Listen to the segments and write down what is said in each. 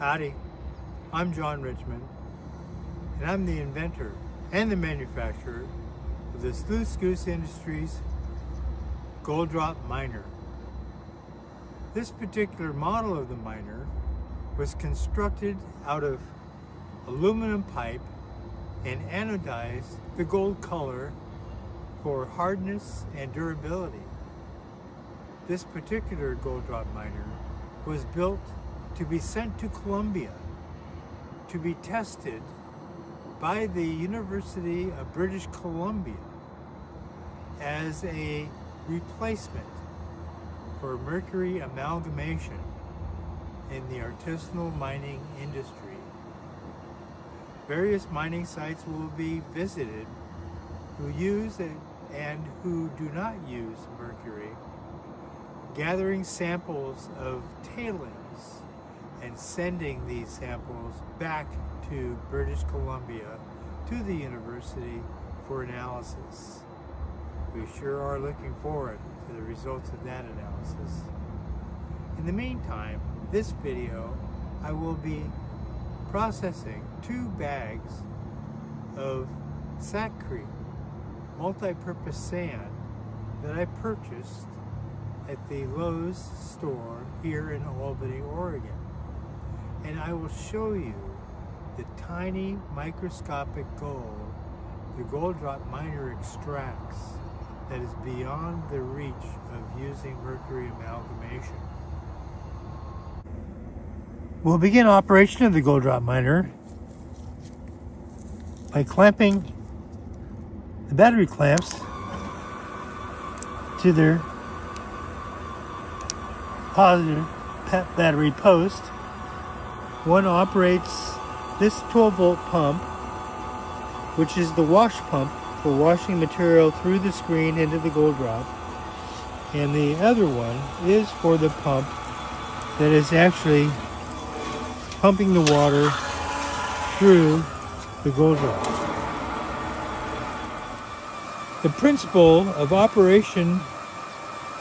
Howdy, I'm John Richmond, and I'm the inventor and the manufacturer of the Sluice Goose Industries Gold Drop Miner. This particular model of the miner was constructed out of aluminum pipe and anodized the gold color for hardness and durability. This particular gold drop miner was built to be sent to Colombia to be tested by the University of British Columbia as a replacement for mercury amalgamation in the artisanal mining industry. Various mining sites will be visited who use it and who do not use mercury, gathering samples of tailings and sending these samples back to British Columbia to the university for analysis. We sure are looking forward to the results of that analysis. In the meantime, this video, I will be processing two bags of Sakrete multi-purpose sand that I purchased at the Lowe's store here in Albany, Oregon. And I will show you the tiny microscopic gold the gold drop miner extracts that is beyond the reach of using mercury amalgamation. We'll begin operation of the gold drop miner by clamping the battery clamps to their positive battery post. One operates this 12 volt pump, which is the wash pump for washing material through the screen into the gold drop. And the other one is for the pump that is actually pumping the water through the gold drop. The principle of operation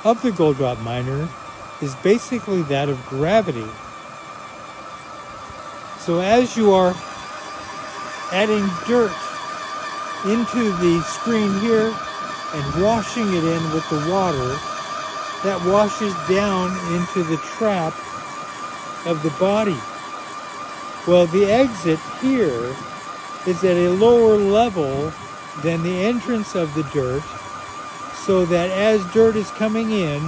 of the gold drop miner is basically that of gravity. So as you are adding dirt into the screen here and washing it in with the water, that washes down into the trap of the body. Well, the exit here is at a lower level than the entrance of the dirt so that as dirt is coming in,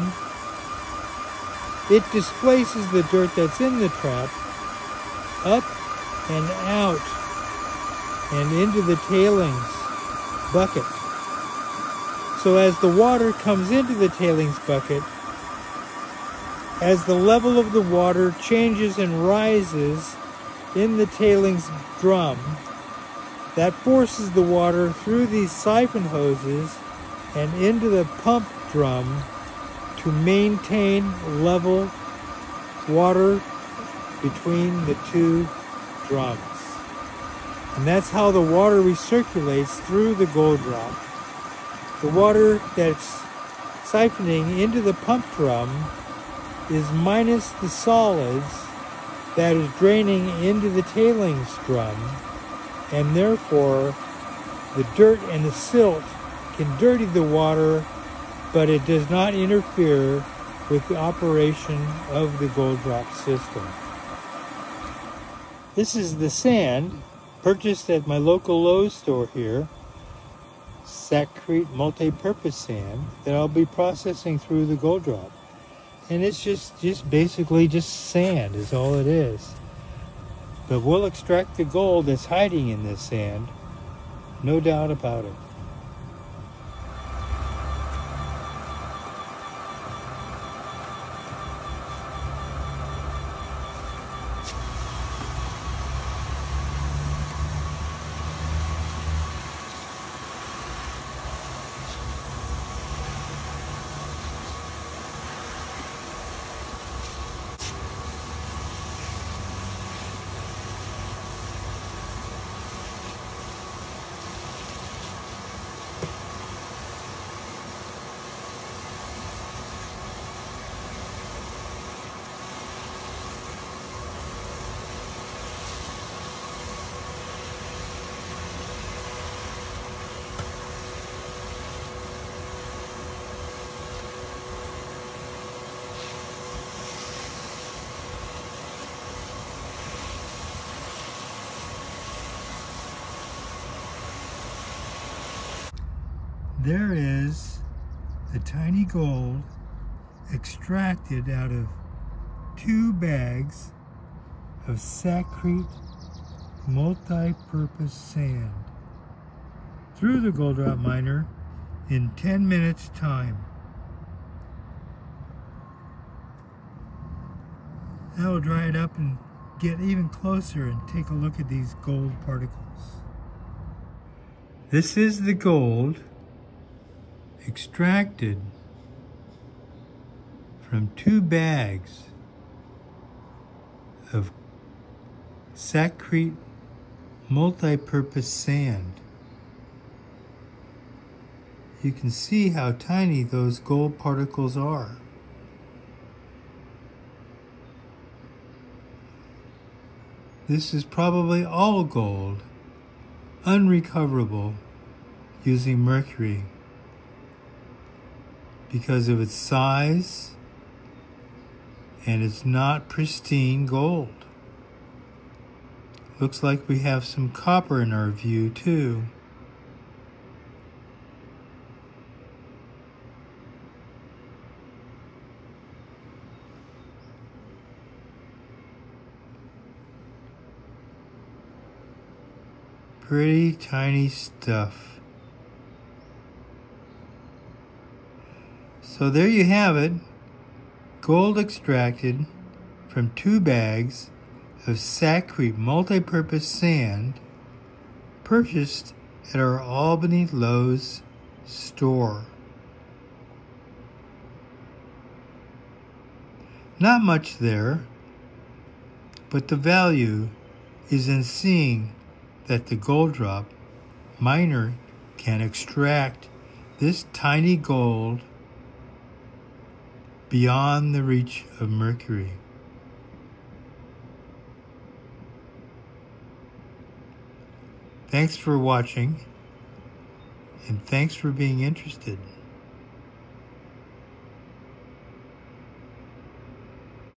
it displaces the dirt that's in the trap up and out and into the tailings bucket. So as the water comes into the tailings bucket, as the level of the water changes and rises in the tailings drum, that forces the water through these siphon hoses and into the pump drum to maintain level water between the two drums. And that's how the water recirculates through the gold drop. The water that's siphoning into the pump drum is minus the solids that is draining into the tailings drum and therefore the dirt and the silt can dirty the water, but it does not interfere with the operation of the gold drop system. This is the sand purchased at my local Lowe's store here, Sakrete multi-purpose sand that I'll be processing through the gold drop. And it's just, just basically just sand is all it is. But we'll extract the gold that's hiding in this sand, no doubt about it. There is the tiny gold extracted out of two bags of Sakrete multi-purpose sand through the gold drop miner in 10 minutes time. That will dry it up and get even closer and take a look at these gold particles. This is the gold extracted from two bags of Sakrete multi-purpose sand. You can see how tiny those gold particles are. This is probably all gold, unrecoverable, using mercury because of its size and it's not pristine gold. Looks like we have some copper in our view too. Pretty tiny stuff. So there you have it. Gold extracted from two bags of Sakrete multi-purpose sand purchased at our Albany Lowe's store. Not much there, but the value is in seeing that the gold drop miner can extract this tiny gold beyond the reach of mercury. Thanks for watching, and thanks for being interested.